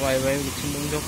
와이와이 미친 동족